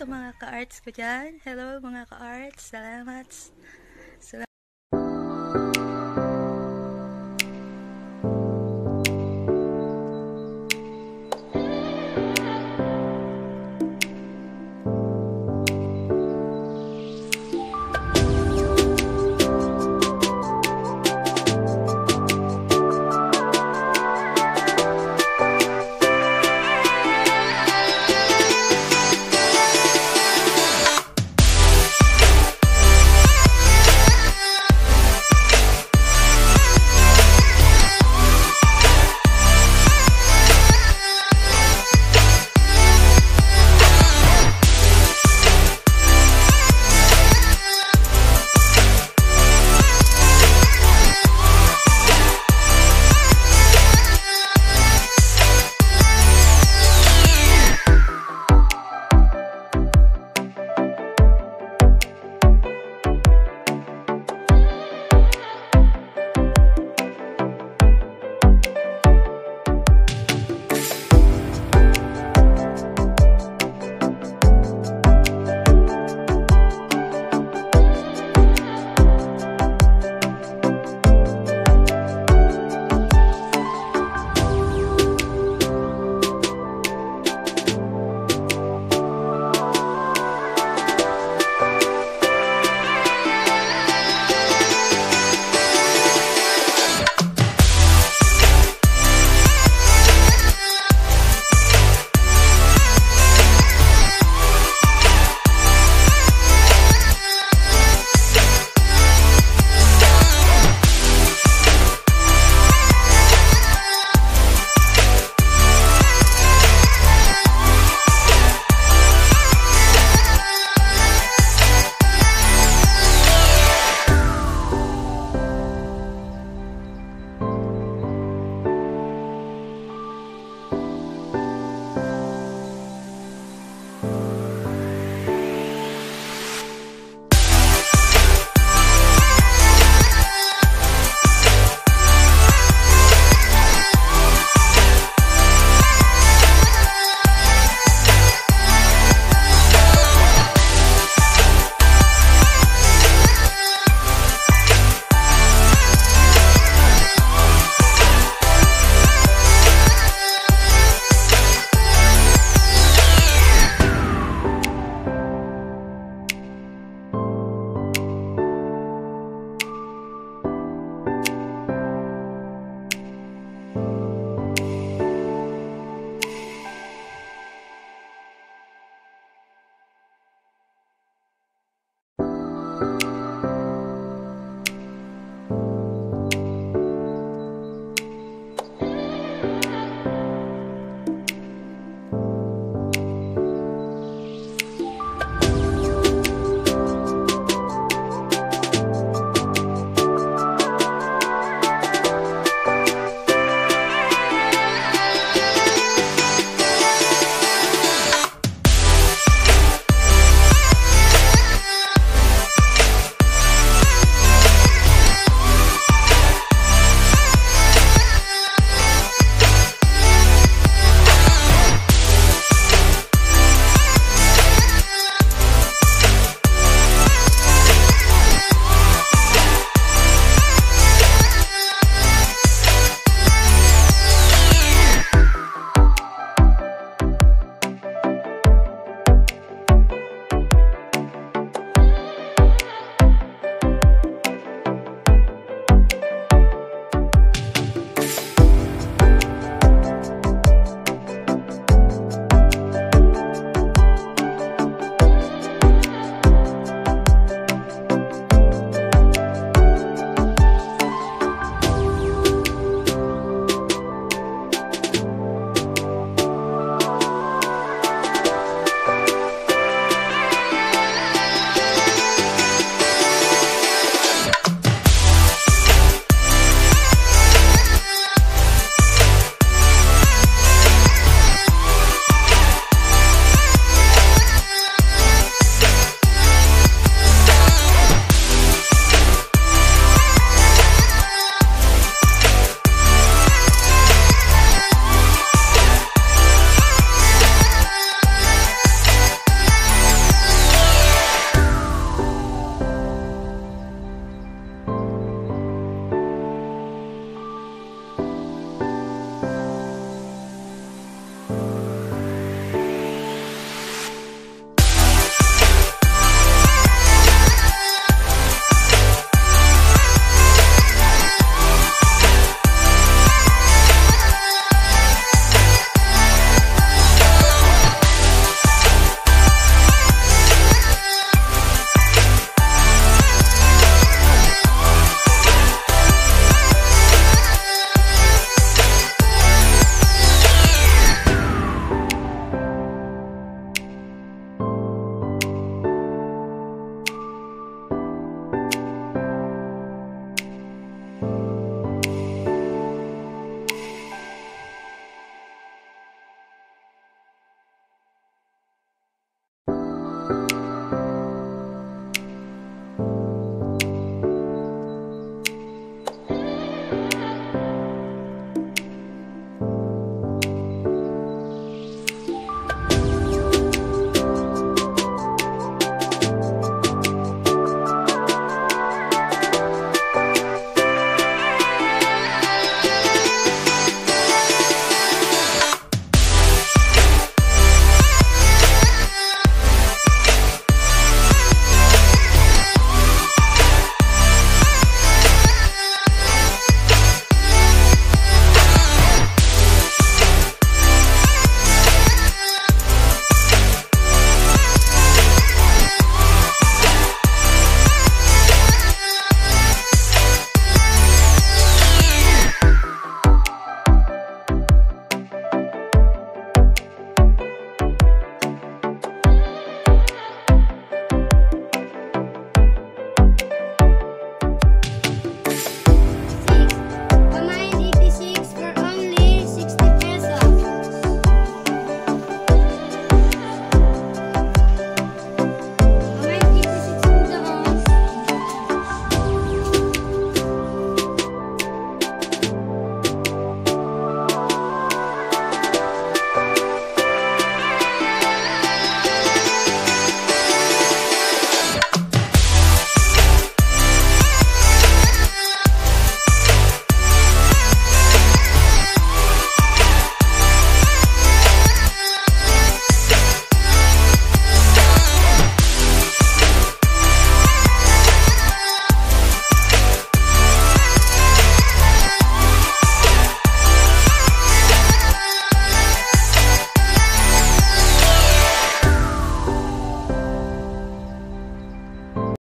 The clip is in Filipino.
sa mga ka-arts ko dyan. Hello mga ka-arts. Salamat. Salamat.